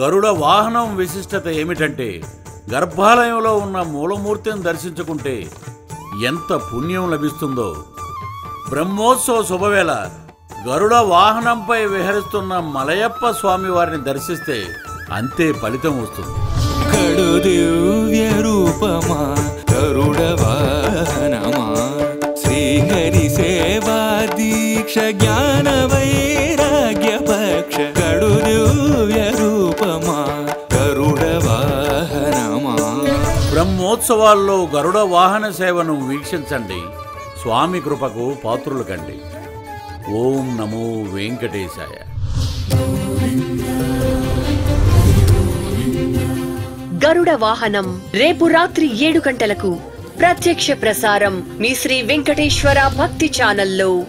గరుడ వాహనం విశిష్టత ఏమిటంటే గర్భాలయంలో ఉన్న మూలమూర్తిని దర్శించుకుంటే ఎంత పుణ్యం లభిస్తుందో. బ్రహ్మోత్సవ శుభవేళ గరుడ వాహనంపై విహరిస్తున్న మలయప్ప స్వామి వారిని దర్శిస్తే అంతే ఫలితం వస్తుంది. కడు దివ్య రూపమా దీక్ష జ్ఞాన వైరాగ్య పక్ష కడు దివ్య రూపమా గరుడ వాహనమా. బ్రహ్మోత్సవాల్లో గరుడ వాహన సేవను వీక్షించండి. స్వామి కృపకు పాత్రులు కండి. ఓం నమో వెంకటేశాయ. గరుడ వాహనం రేపు రాత్రి ఏడు గంటలకు ప్రత్యక్ష ప్రసారం మీ శ్రీ వెంకటేశ్వర భక్తి ఛానల్లో.